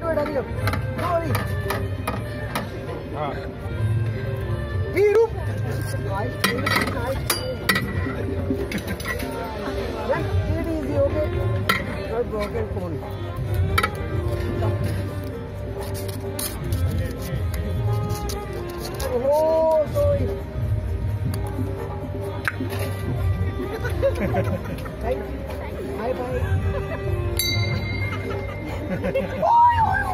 do it, easy, okay? Broken phone. Oh, sorry. Thank you. Bye bye. Oi, oi, oi.